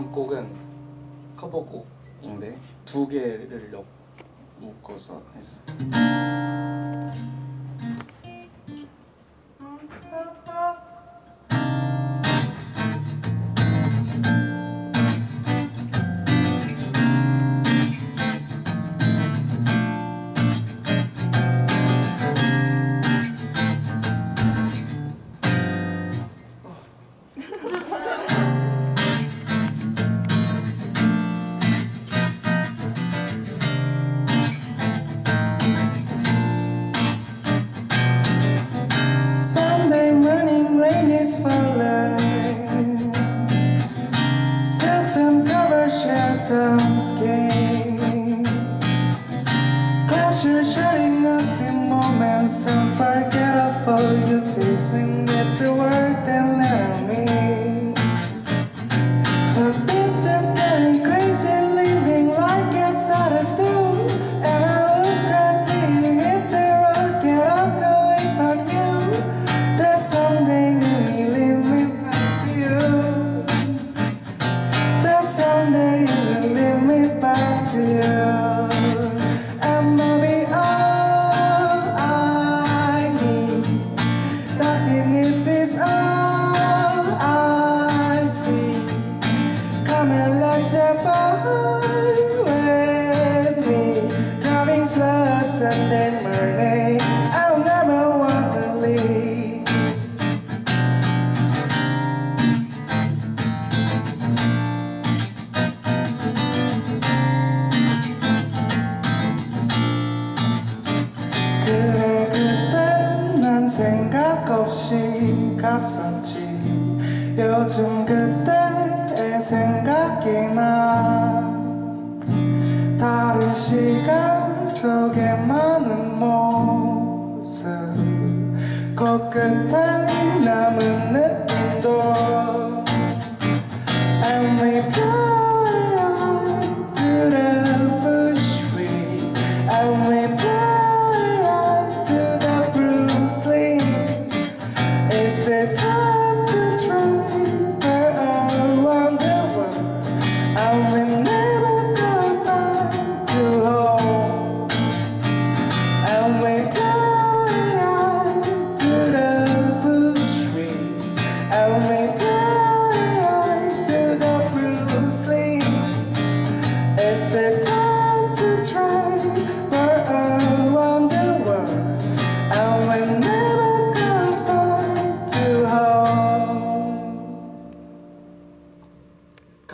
다음 곡은 커버곡인데 두 개를 엮 묶어서 했어요. Some skin Glacier shining us in moments unforgettable You dancing with This is all I see. Come and let's abide with me. Coming slow Sunday morning. I'll never want to leave. Good. 생각 없이 갔었지. 요즘 그때의 생각이 나. 다른 시간 속에 많은 모습. 코끝에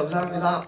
감사합니다.